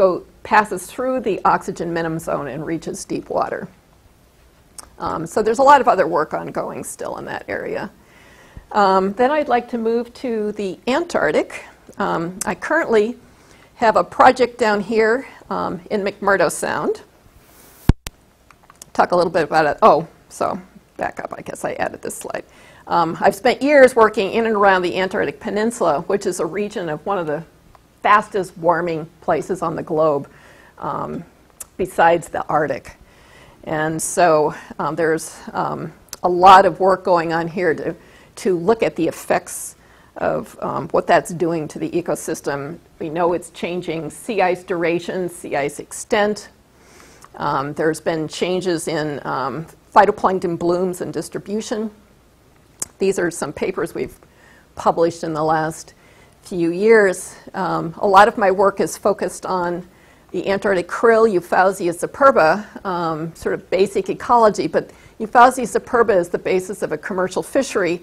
go, passes through the oxygen minimum zone and reaches deep water. Um, so there's a lot of other work ongoing still in that area. Um, then I'd like to move to the Antarctic. Um, I currently have a project down here um, in McMurdo Sound. Talk a little bit about it. Oh, so back up, I guess I added this slide. Um, I've spent years working in and around the Antarctic Peninsula, which is a region of one of the fastest warming places on the globe, um, besides the Arctic. And so um, there's um, a lot of work going on here to, to look at the effects of um, what that's doing to the ecosystem. We know it's changing sea ice duration, sea ice extent. Um, there's been changes in um, phytoplankton blooms and distribution. These are some papers we've published in the last few years. Um, a lot of my work is focused on the Antarctic krill, Euphausia superba, um, sort of basic ecology, but Euphausia superba is the basis of a commercial fishery,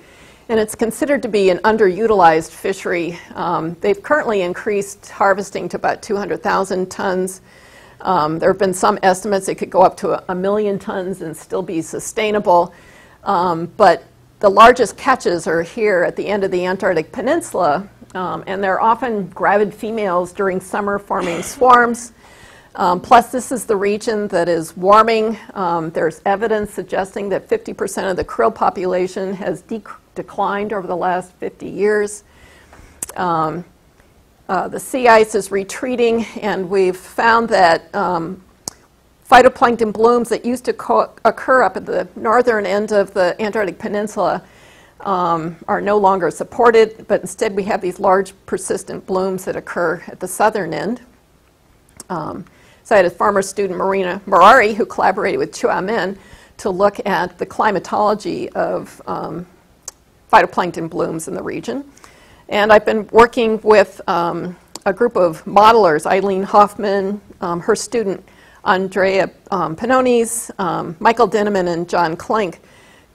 and it's considered to be an underutilized fishery. Um, they've currently increased harvesting to about 200,000 tons. Um, there have been some estimates it could go up to a, a million tons and still be sustainable, um, but the largest catches are here at the end of the Antarctic Peninsula, um, and they're often gravid females during summer forming swarms. Um, plus, this is the region that is warming. Um, there's evidence suggesting that 50% of the krill population has dec declined over the last 50 years. Um, uh, the sea ice is retreating, and we've found that um, phytoplankton blooms that used to occur up at the northern end of the Antarctic Peninsula um, are no longer supported, but instead we have these large persistent blooms that occur at the southern end. Um, so I had a former student, Marina Marrari, who collaborated with Chuanmin to look at the climatology of um, phytoplankton blooms in the region. And I've been working with um, a group of modelers, Eileen Hofmann, um, her student Andrea um, Piñones, Michael Dinniman, and John Klinck,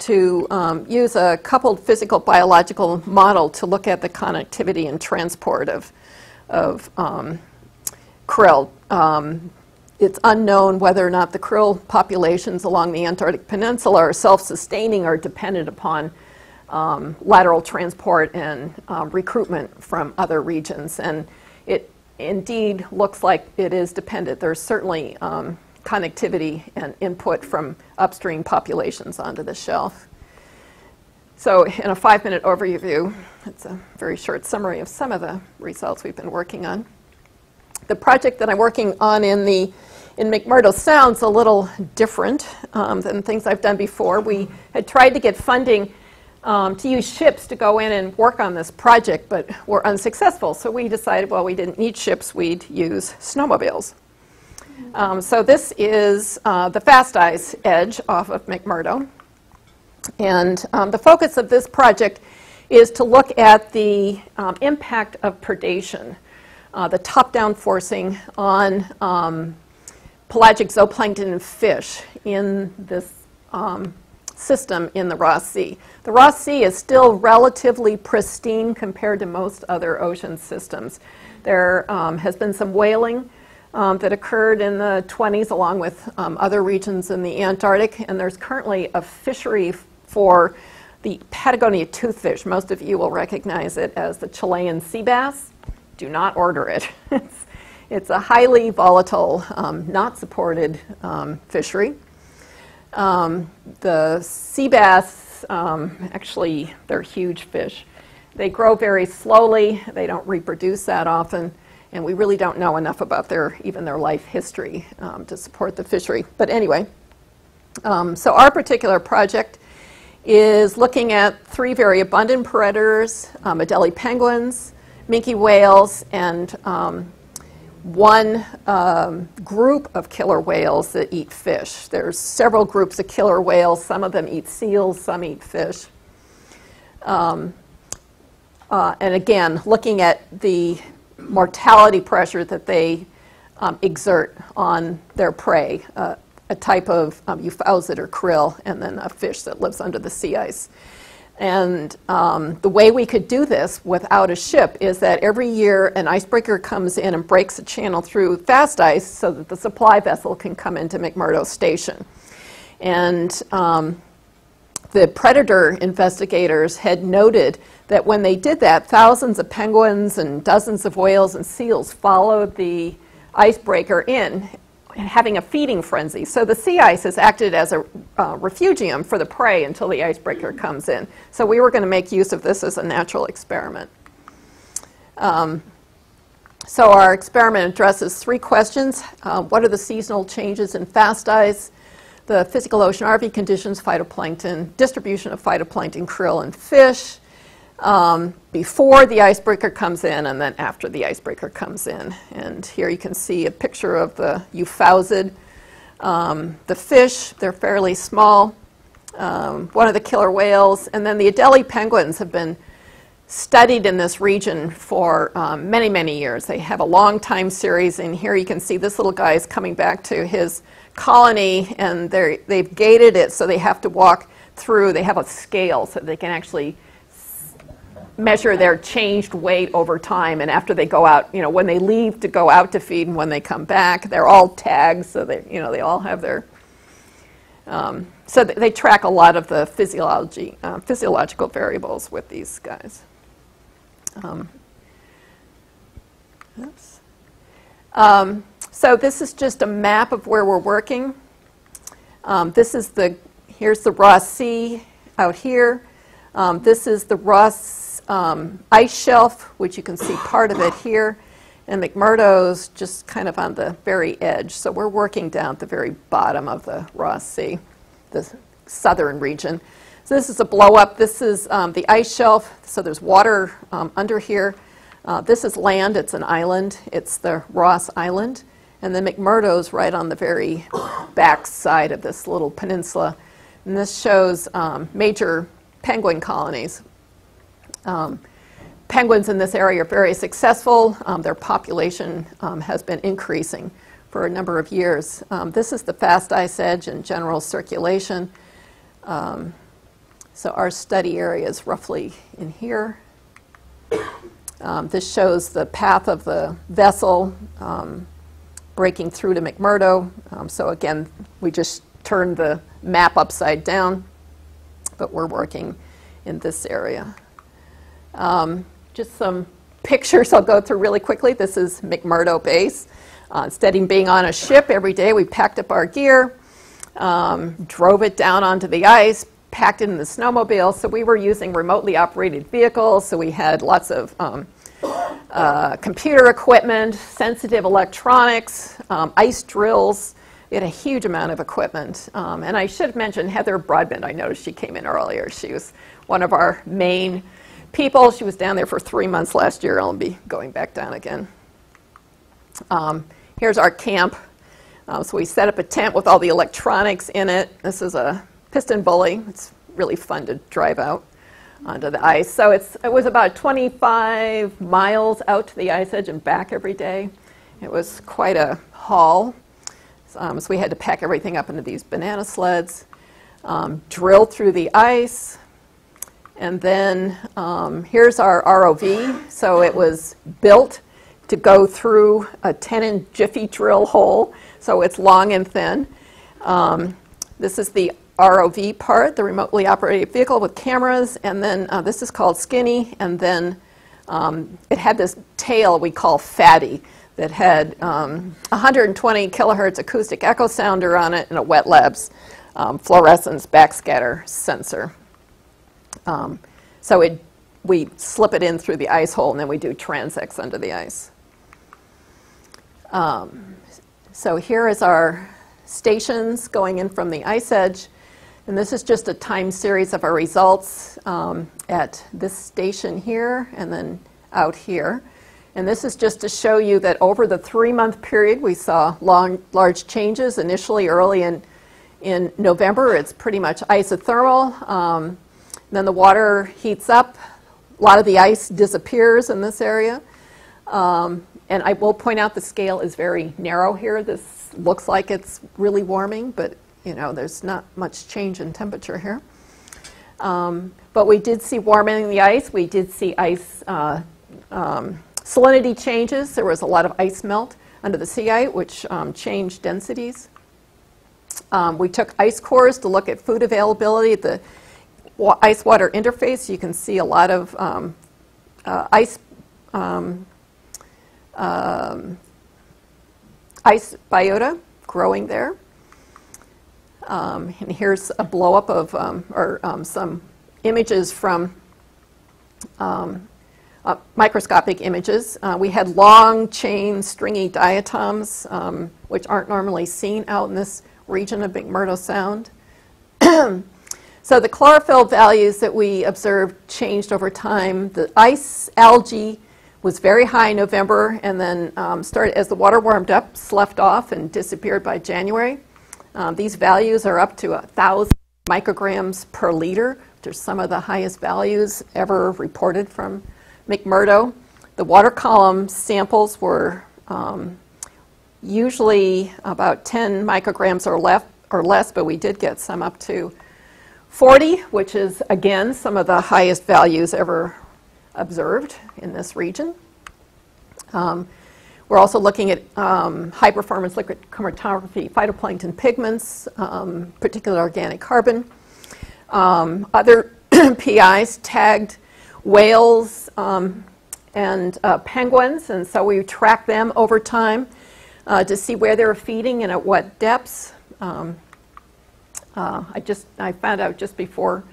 to um, use a coupled physical biological model to look at the connectivity and transport of, of um, krill. Um, it's unknown whether or not the krill populations along the Antarctic Peninsula are self-sustaining or dependent upon um, lateral transport and um, recruitment from other regions. And it indeed looks like it is dependent. There's certainly um, connectivity and input from upstream populations onto the shelf. So in a five-minute overview, it's a very short summary of some of the results we've been working on. The project that I'm working on in the in McMurdo Sound's a little different um, than things I've done before. We had tried to get funding um, to use ships to go in and work on this project, but were unsuccessful. So we decided, well, we didn't need ships, we'd use snowmobiles. Um, so this is uh, the fast ice edge off of McMurdo. And um, the focus of this project is to look at the um, impact of predation, uh, the top-down forcing on um, pelagic zooplankton and fish in this um, system in the Ross Sea. The Ross Sea is still relatively pristine compared to most other ocean systems. There um, has been some whaling um, that occurred in the 20s along with um, other regions in the Antarctic, and there's currently a fishery for the Patagonia toothfish. Most of you will recognize it as the Chilean sea bass. Do not order it. It's a highly volatile, um, not supported um, fishery. Um, the sea bass, um, actually, they're huge fish. They grow very slowly. They don't reproduce that often, and we really don't know enough about their even their life history um, to support the fishery. But anyway, um, so our particular project is looking at three very abundant predators: Adelie penguins, minke whales, and one um, group of killer whales that eat fish. There's several groups of killer whales. Some of them eat seals, some eat fish. Um, uh, and again, looking at the mortality pressure that they um, exert on their prey, uh, a type of um, euphausiid or krill, and then a fish that lives under the sea ice. And um, the way we could do this without a ship is that every year an icebreaker comes in and breaks a channel through fast ice so that the supply vessel can come into McMurdo Station. And um, the predator investigators had noted that when they did that, thousands of penguins and dozens of whales and seals followed the icebreaker in, having a feeding frenzy. So the sea ice has acted as a uh, refugium for the prey until the icebreaker comes in. So we were going to make use of this as a natural experiment. Um, so our experiment addresses three questions. Uh, what are the seasonal changes in fast ice? The physical oceanography conditions, phytoplankton, distribution of phytoplankton, krill, and fish, um, before the icebreaker comes in and then after the icebreaker comes in. And here you can see a picture of the euphausiid. Um, the fish, they're fairly small. Um, one of the killer whales. And then the Adelie penguins have been studied in this region for um, many, many years. They have a long time series, and here you can see this little guy is coming back to his colony, and they've gated it so they have to walk through. They have a scale so they can actually measure their changed weight over time and after they go out you know when they leave to go out to feed and when they come back they're all tagged so they you know they all have their um, so they track a lot of the physiology uh, physiological variables with these guys um, oops. Um, so this is just a map of where we're working um, this is the here's the Ross Sea out here um, this is the Ross um, ice shelf, which you can see part of it here, and McMurdo's just kind of on the very edge. So we're working down at the very bottom of the Ross Sea, the southern region. So this is a blow up. This is um, the ice shelf. So there's water um, under here. Uh, this is land. It's an island. It's the Ross Island. And then McMurdo's right on the very back side of this little peninsula. And this shows um, major penguin colonies um, penguins in this area are very successful. Um, their population um, has been increasing for a number of years. Um, this is the fast ice edge and general circulation. Um, so our study area is roughly in here. This shows the path of the vessel breaking through to McMurdo. so again, we just turned the map upside down, but we're working in this area. Um, just some pictures I'll go through really quickly. This is McMurdo Base. Uh, instead of being on a ship every day, we packed up our gear, um, drove it down onto the ice, packed it in the snowmobile. So we were using remotely operated vehicles. So we had lots of um, uh, computer equipment, sensitive electronics, um, ice drills. We had a huge amount of equipment. Um, and I should mention Heather Broadbent. I noticed she came in earlier. She was one of our main people. She was down there for three months last year. I'll be going back down again. Um, here's our camp. Uh, so we set up a tent with all the electronics in it. This is a PistenBully. It's really fun to drive out onto the ice. So it's, it was about 25 miles out to the ice edge and back every day. It was quite a haul. Um, so we had to pack everything up into these banana sleds, um, drill through the ice, and then um, here's our ROV. So it was built to go through a 10 inch Jiffy drill hole, so it's long and thin. Um, this is the ROV part, the remotely operated vehicle with cameras, and then uh, this is called Skinny, and then um, it had this tail we call Fatty that had um, 120 kilohertz acoustic echo sounder on it and a WET Labs um, fluorescence backscatter sensor. Um, so it, we slip it in through the ice hole and then we do transects under the ice. Um, so here is our stations going in from the ice edge. And this is just a time series of our results um, at this station here and then out here. And this is just to show you that over the three month period, we saw long, large changes. Initially, early in, in November, it's pretty much isothermal. Um, then the water heats up. A lot of the ice disappears in this area. Um, and I will point out the scale is very narrow here. This looks like it's really warming, but you know, there's not much change in temperature here. Um, but we did see warming in the ice. We did see ice uh, um, salinity changes. There was a lot of ice melt under the sea ice, which um, changed densities. Um, we took ice cores to look at food availability at the wa- ice water interface. You can see a lot of um, uh, ice um, ice biota growing there. Um, and here's a blow up of, um, or um, some images from um, uh, microscopic images. Uh, we had long chain stringy diatoms, um, which aren't normally seen out in this region of McMurdo Sound. so the chlorophyll values that we observed changed over time. The ice algae was very high in November and then um, started, as the water warmed up, sloughed off and disappeared by January. Um, these values are up to 1,000 micrograms per liter, which are some of the highest values ever reported from McMurdo. The water column samples were um, usually about 10 micrograms or, less, or less, but we did get some up to 40, which is, again, some of the highest values ever observed in this region. Um, we're also looking at um, high performance liquid chromatography, phytoplankton pigments, um, particular organic carbon. Um, other PIs tagged whales um, and uh, penguins, and so we track them over time uh, to see where they're feeding and at what depths. Um, uh, I just I found out just before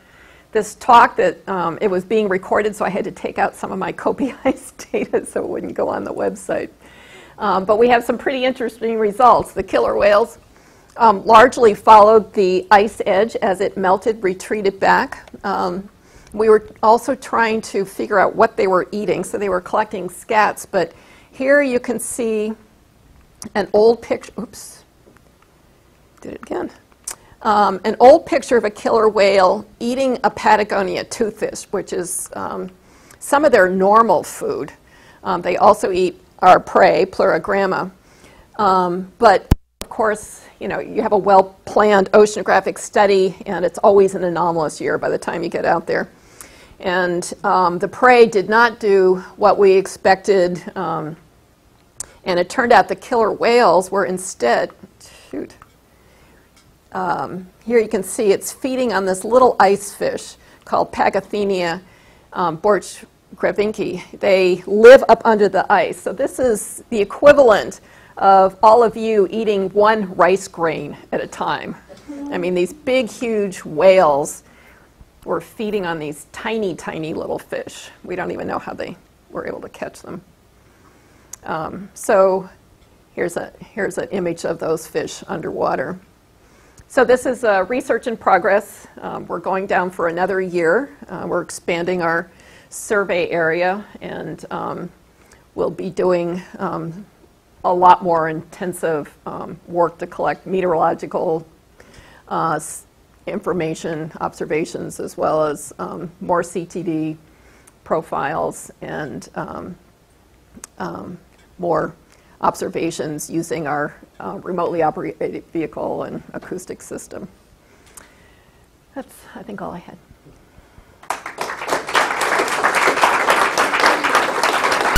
this talk that um, it was being recorded, so I had to take out some of my COPI data so it wouldn't go on the website. Um, but we have some pretty interesting results. The killer whales um, largely followed the ice edge as it melted, retreated back. Um, we were also trying to figure out what they were eating, so they were collecting scats. But here you can see an old picture. Oops, did it again um, an old picture of a killer whale eating a Patagonia toothfish, which is um, some of their normal food. Um, they also eat our prey, Pleuragramma. Um, but of course, you know, you have a well-planned oceanographic study, and it's always an anomalous year by the time you get out there. And um, the prey did not do what we expected, um, and it turned out the killer whales were instead, shoot, um, here you can see it's feeding on this little ice fish called Pagothenia um, borch They live up under the ice. So this is the equivalent of all of you eating one rice grain at a time. I mean, these big, huge whales were feeding on these tiny, tiny little fish. We don't even know how they were able to catch them. Um, so here's, a, here's an image of those fish underwater. So this is uh, research in progress. Um, we're going down for another year. Uh, we're expanding our survey area and um, we'll be doing um, a lot more intensive um, work to collect meteorological uh, information, observations, as well as um, more CTD profiles and um, more observations using our uh, remotely operated vehicle and acoustic system. That's, I think, all I had.